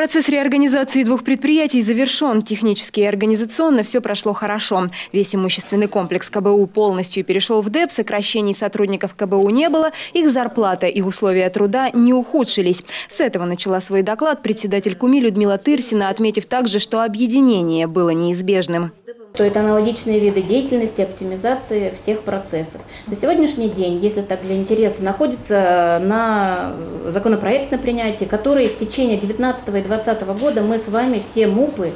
Процесс реорганизации двух предприятий завершен. Технически и организационно все прошло хорошо. Весь имущественный комплекс КБУ полностью перешел в ДЭП, сокращений сотрудников КБУ не было, их зарплата и условия труда не ухудшились. С этого начала свой доклад председатель КУМИ Людмила Тырсина, отметив также, что объединение было неизбежным то это аналогичные виды деятельности, оптимизации всех процессов. На сегодняшний день, если так для интереса, находится на законопроект на принятие, который в течение 2019 и 2020 года мы с вами все МУПы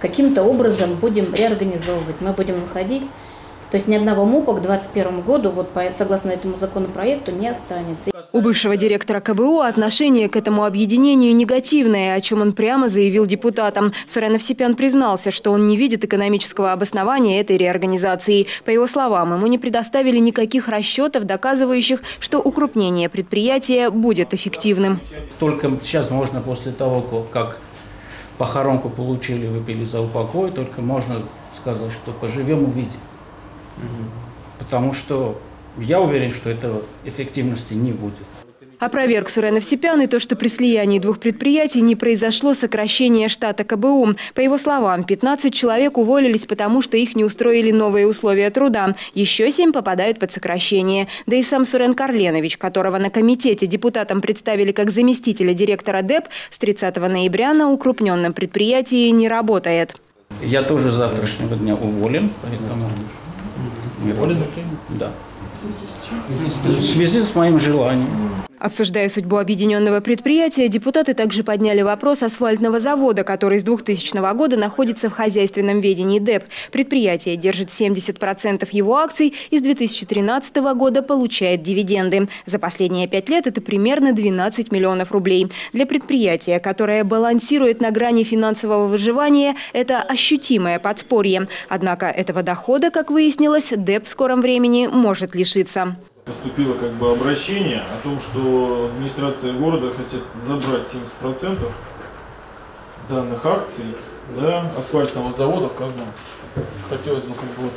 каким-то образом будем реорганизовывать. Мы будем выходить то есть ни одного МУПа к 2021 году, вот по, согласно этому законопроекту, не останется. У бывшего директора КБУ отношение к этому объединению негативное, о чем он прямо заявил депутатам. Сурен Овсепян признался, что он не видит экономического обоснования этой реорганизации. По его словам, ему не предоставили никаких расчетов, доказывающих, что укрупнение предприятия будет эффективным. Только сейчас можно после того, как похоронку получили, выпили за упокой, только можно сказать, что поживем, увидим. Потому что я уверен, что этого эффективности не будет. Опроверг Сурен Овсепян и то, что при слиянии двух предприятий не произошло сокращение штата КБУ. По его словам, 15 человек уволились, потому что их не устроили новые условия труда. Еще 7 попадают под сокращение. Да и сам Сурен Карленович, которого на комитете депутатам представили как заместителя директора ДЭП, с 30 ноября на укрупненном предприятии не работает. Я тоже с завтрашнего дня уволен, поэтому Уволены? Да. В связи с моим желанием. Обсуждая судьбу объединенного предприятия, депутаты также подняли вопрос асфальтного завода, который с 2000 года находится в хозяйственном ведении ДЭП. Предприятие держит 70% его акций и с 2013 года получает дивиденды. За последние пять лет это примерно 12 миллионов рублей. Для предприятия, которое балансирует на грани финансового выживания, это ощутимое подспорье. Однако этого дохода, как выяснилось, ДЭП в скором времени может лишиться. Поступило как бы обращение о том, что администрация города хотят забрать 70% данных акций да, асфальтного завода в казну. Хотелось бы как бы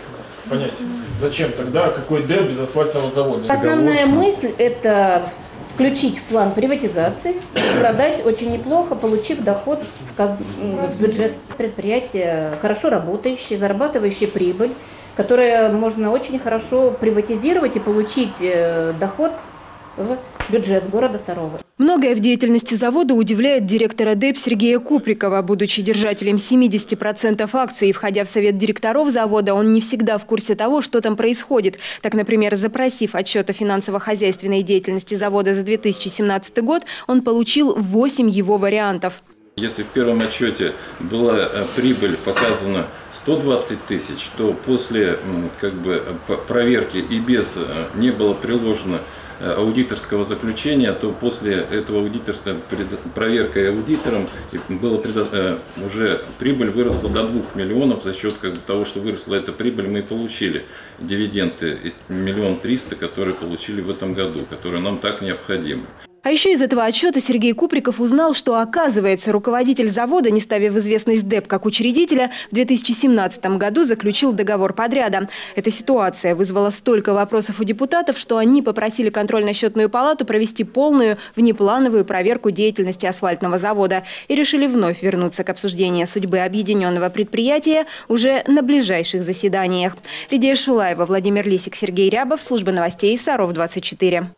понять, зачем тогда, какой ДЭП без асфальтного завода? Основная мысль – это включить в план приватизации, продать очень неплохо, получив доход в, каз... в бюджет предприятия, хорошо работающий, зарабатывающий прибыль которое можно очень хорошо приватизировать и получить э, доход в бюджет города Сарова. Многое в деятельности завода удивляет директора ДЭП Сергея Куприкова. Будучи держателем 70% акций и входя в совет директоров завода, он не всегда в курсе того, что там происходит. Так, например, запросив отчет о финансово-хозяйственной деятельности завода за 2017 год, он получил 8 его вариантов. Если в первом отчете была э, прибыль показана 120 тысяч, то после как бы, проверки и без э, не было приложено э, аудиторского заключения, то после этого аудиторской проверкой аудитором было предо... уже прибыль выросла до 2 миллионов за счет как, того, что выросла эта прибыль, мы и получили дивиденды миллион триста, которые получили в этом году, которые нам так необходимы. А еще из этого отчета Сергей Куприков узнал, что, оказывается, руководитель завода, не ставя в известность ДЭП как учредителя, в 2017 году заключил договор подряда. Эта ситуация вызвала столько вопросов у депутатов, что они попросили контрольно-счетную палату провести полную внеплановую проверку деятельности асфальтного завода и решили вновь вернуться к обсуждению судьбы объединенного предприятия уже на ближайших заседаниях. Лидия Шулаева, Владимир Лисик, Сергей Рябов, служба новостей Саров 24.